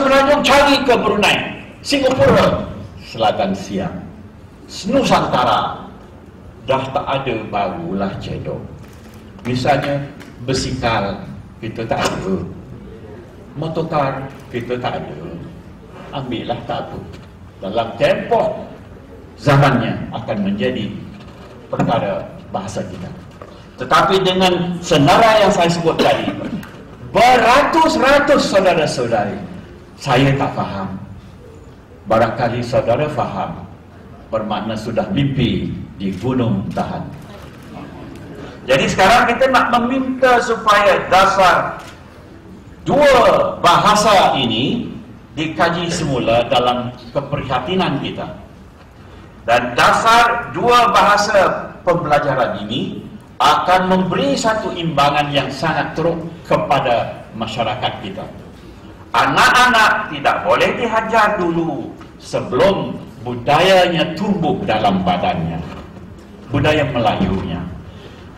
Semenanjung cari ke Brunei, Singapura, Selatan Siang, Nusantara, dah tak ada barulah cedok. Misalnya besikal kita tak ada, motorkar kita tak ada. Ambillah tak apa. Dalam tempoh zamannya akan menjadi perkara bahasa kita. Tetapi dengan senarai yang saya sebut tadi, beratus-ratus saudara-saudari, saya tak faham. Barangkali saudara faham, bermakna sudah mimpi di gunung tahan. Jadi sekarang kita nak meminta supaya dasar dua bahasa ini dikaji semula dalam keprihatinan kita. Dan dasar dua bahasa pembelajaran ini akan memberi satu imbangan yang sangat teruk kepada masyarakat kita. Anak-anak tidak boleh dihajar dulu sebelum budayanya tumbuh dalam badannya. Budaya Melayunya.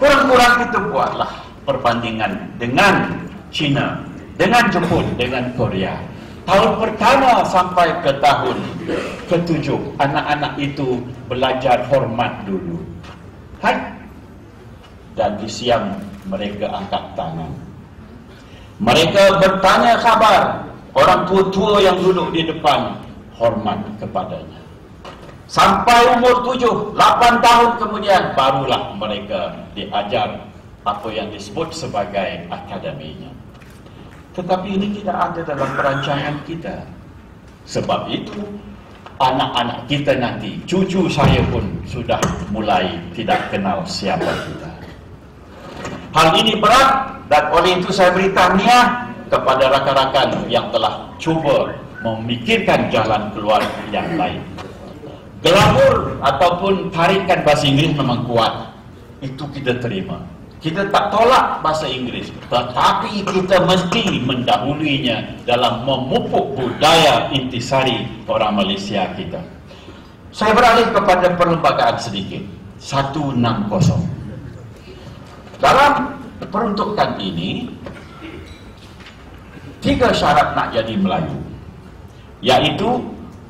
Kurang-kurang kita buatlah perbandingan dengan China, dengan Jepun, dengan Korea. Tahun pertama sampai ke tahun ketujuh, anak-anak itu belajar hormat dulu. Hai, dan di siang mereka angkat tangan. Mereka bertanya khabar orang tua-tua yang duduk di depan hormat kepadanya. Sampai umur tujuh, lapan tahun kemudian barulah mereka diajar apa yang disebut sebagai akademinya. Tetapi ini tidak ada dalam perancangan kita. Sebab itu anak-anak kita nanti, cucu saya pun sudah mulai tidak kenal siapa kita. Hal ini berat dan oleh itu saya beri tahniah kepada rakan-rakan yang telah cuba memikirkan jalan keluar yang lain. Gelamur ataupun tarikan bahasa Inggeris memang kuat. Itu kita terima. Kita tak tolak bahasa Inggeris. Tetapi kita mesti mendahulunya dalam memupuk budaya intisari orang Malaysia kita. Saya beralih kepada perlembagaan sedikit. 160. Dalam peruntukan ini tiga syarat nak jadi Melayu. Iaitu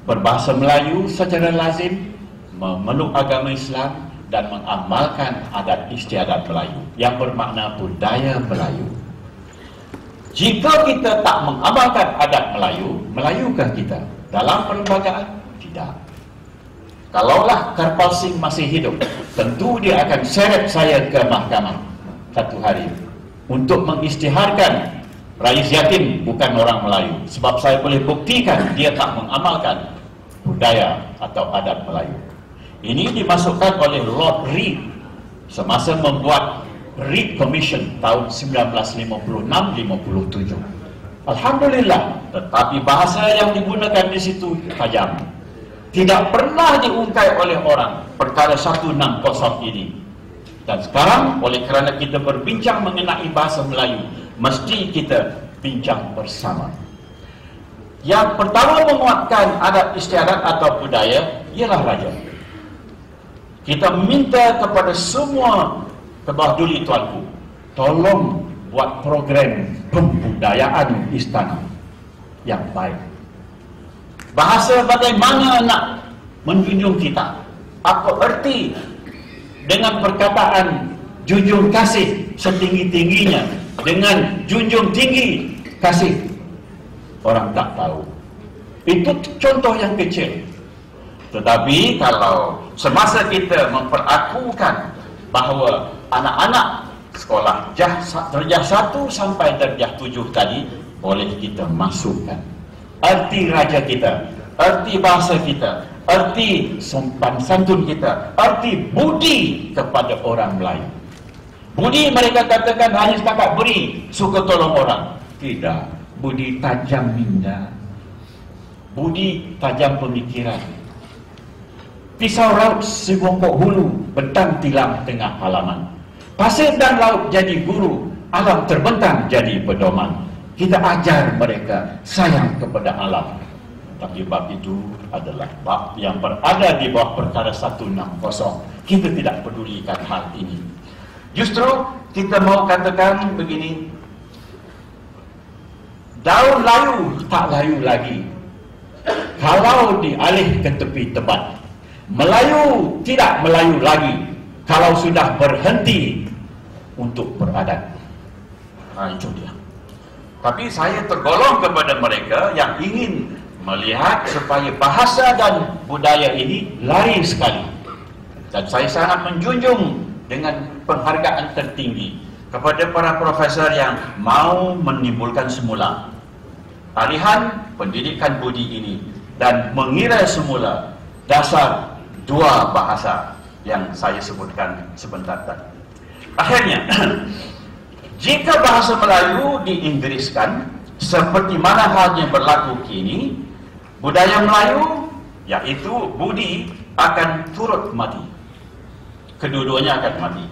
berbahasa Melayu secara lazim memeluk agama Islam dan mengamalkan adat istiadat Melayu. Yang bermakna budaya Melayu. Jika kita tak mengamalkan adat Melayu Melayukah kita dalam perlembagaan? tidak. Kalaulah Karpal Singh masih hidup tentu dia akan seret saya ke mahkamah satu hari. Untuk mengistiharkan Rais Yatim bukan orang Melayu. Sebab saya boleh buktikan dia tak mengamalkan budaya atau adat Melayu. Ini dimasukkan oleh Lord Reed semasa membuat Reed Commission tahun 1956-57 Alhamdulillah tetapi bahasa yang digunakan di situ tajam. Tidak pernah diungkai oleh orang perkara 160 ini dan sekarang oleh kerana kita berbincang mengenai bahasa Melayu, mesti kita bincang bersama. Yang pertama menguatkan adat istiadat atau budaya ialah raja. Kita minta kepada semua kebah duli tuanku, tolong buat program pembudayaan istana yang baik. Bahasa bagaimana nak menjunjung kita? Apa erti dengan perkataan junjung kasih setinggi-tingginya dengan junjung tinggi kasih orang tak tahu. Itu contoh yang kecil. Tetapi kalau semasa kita memperakukan bahawa anak-anak sekolah darjah satu sampai darjah tujuh tadi boleh kita masukkan arti raja kita arti bahasa kita arti sopan santun kita, arti budi kepada orang lain. Budi mereka katakan hanya setakat beri, suka tolong orang. Tidak, budi tajam minda. Budi tajam pemikiran. Pisau laut sebongkok hulu, bentang tilam tengah halaman. Pasir dan laut jadi guru, alam terbentang jadi pedoman. Kita ajar mereka sayang kepada alam. Tapi bab itu adalah bab yang berada di bawah perkara 160. Kita tidak pedulikan hal ini. Justru kita mau katakan begini. daun layu tak layu lagi kalau dialih ke tepi tebat Melayu tidak Melayu lagi kalau sudah berhenti untuk beradat nah, itu dia tapi saya tergolong kepada mereka yang ingin melihat supaya bahasa dan budaya ini lari sekali dan saya sangat menjunjung dengan penghargaan tertinggi kepada para profesor yang mau menimbulkan semula alihan pendidikan budi ini dan mengira semula dasar dua bahasa yang saya sebutkan sebentar tadi. Akhirnya, jika bahasa Melayu diinggriskan seperti mana halnya berlaku kini, budaya Melayu yaitu budi akan turut mati. Kedua-duanya akan mati.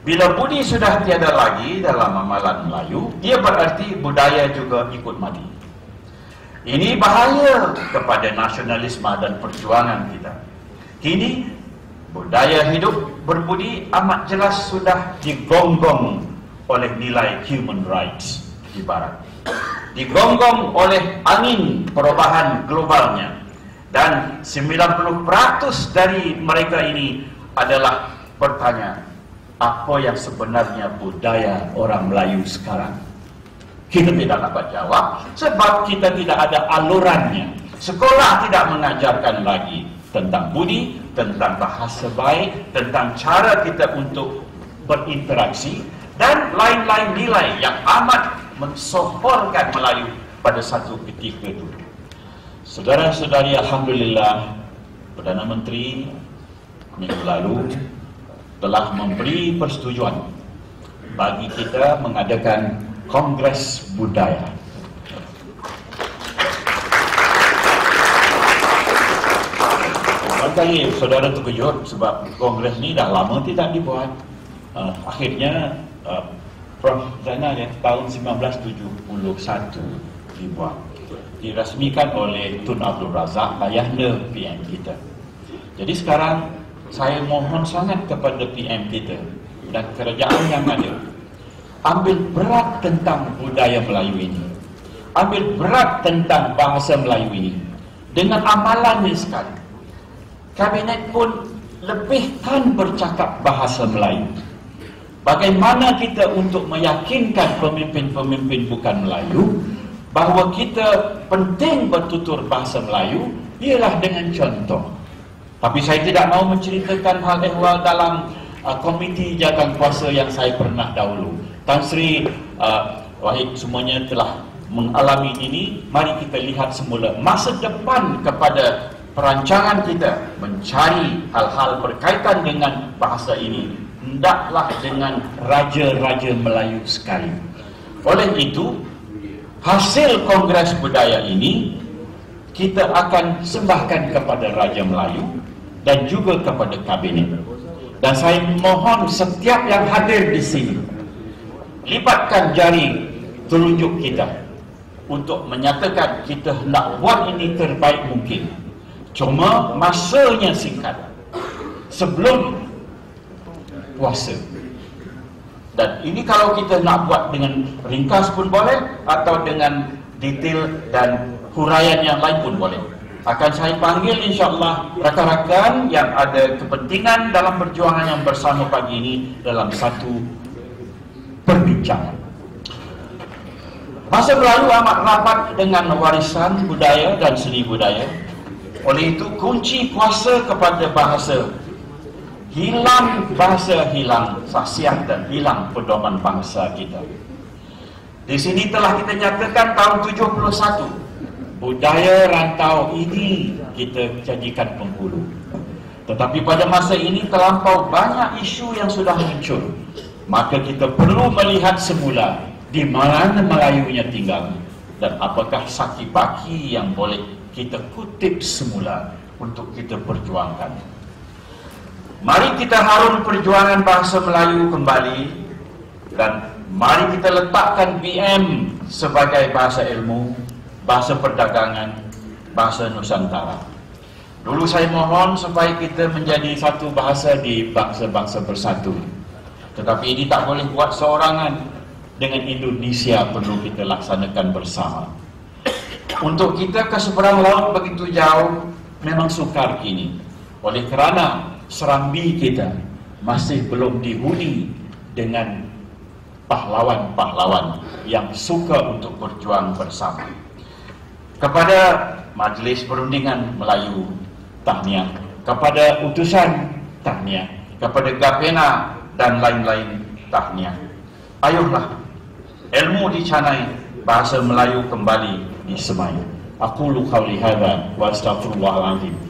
Bila budi sudah tiada lagi dalam amalan Melayu, dia berarti budaya juga ikut mati. Ini bahaya kepada nasionalisme dan perjuangan kita. Kini, budaya hidup berbudi amat jelas sudah digonggong oleh nilai human rights di barat. Digonggong oleh angin perubahan globalnya. Dan 90% dari mereka ini adalah bertanya, apa yang sebenarnya budaya orang Melayu sekarang? Kita tidak dapat jawab sebab kita tidak ada alurannya. Sekolah tidak mengajarkan lagi tentang budi, tentang bahasa baik, tentang cara kita untuk berinteraksi dan lain-lain nilai yang amat mensohorkan Melayu pada satu ketika itu. Saudara-saudari, Alhamdulillah, Perdana Menteri minggu lalu telah memberi persetujuan bagi kita mengadakan Kongres Budaya. Barangkali saudara terkejut sebab kongres ni dah lama tidak dibuat. Uh, akhirnya uh, Prof. Zainal ya, tahun 1971 dibuat. Dirasmikan oleh Tun Abdul Razak, ayahnya PM kita. Jadi sekarang saya mohon sangat kepada PM kita dan kerajaan yang ada ambil berat tentang budaya Melayu ini ambil berat tentang bahasa Melayu ini dengan amalannya sekali kabinet pun lebihkan bercakap bahasa Melayu bagaimana kita untuk meyakinkan pemimpin-pemimpin bukan Melayu bahawa kita penting bertutur bahasa Melayu ialah dengan contoh tapi saya tidak mau menceritakan hal ehwal dalam uh, komiti jaga kuasa yang saya pernah dahulu. Tan Sri uh, Wahid semuanya telah mengalami ini. Mari kita lihat semula masa depan kepada perancangan kita mencari hal-hal berkaitan dengan bahasa ini. Hendaklah dengan raja-raja Melayu sekali. Oleh itu, hasil Kongres Budaya ini kita akan sembahkan kepada Raja Melayu dan juga kepada kabinet. Dan saya mohon setiap yang hadir di sini libatkan jari telunjuk kita untuk menyatakan kita hendak buat ini terbaik mungkin. Cuma masanya singkat sebelum puasa. Dan ini kalau kita nak buat dengan ringkas pun boleh atau dengan detail dan huraian yang lain pun boleh akan saya panggil insyaAllah rakan-rakan yang ada kepentingan dalam perjuangan yang bersama pagi ini dalam satu perbincangan. Masa berlalu amat rapat dengan warisan budaya dan seni budaya. Oleh itu kunci kuasa kepada bahasa hilang bahasa hilang sasiat dan hilang pedoman bangsa kita. Di sini telah kita nyatakan tahun 71 budaya rantau ini kita jadikan penghulu. Tetapi pada masa ini terlampau banyak isu yang sudah muncul. Maka kita perlu melihat semula di mana Melayunya tinggal dan apakah sakit baki yang boleh kita kutip semula untuk kita perjuangkan. Mari kita harun perjuangan bahasa Melayu kembali dan mari kita letakkan BM sebagai bahasa ilmu bahasa perdagangan, bahasa Nusantara. Dulu saya mohon supaya kita menjadi satu bahasa di bangsa-bangsa bersatu. Tetapi ini tak boleh buat seorangan. dengan Indonesia perlu kita laksanakan bersama. Untuk kita ke seberang laut begitu jauh memang sukar kini. Oleh kerana serambi kita masih belum dihuni dengan pahlawan-pahlawan yang suka untuk berjuang bersama. Kepada Majlis Perundingan Melayu Tahniah, kepada utusan Tahniah, kepada Gapena dan lain-lain Tahniah. Ayuhlah ilmu dicanai bahasa Melayu kembali disemai. Aku lu qauli hadza wa astaghfirullahalazim.